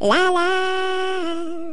La la.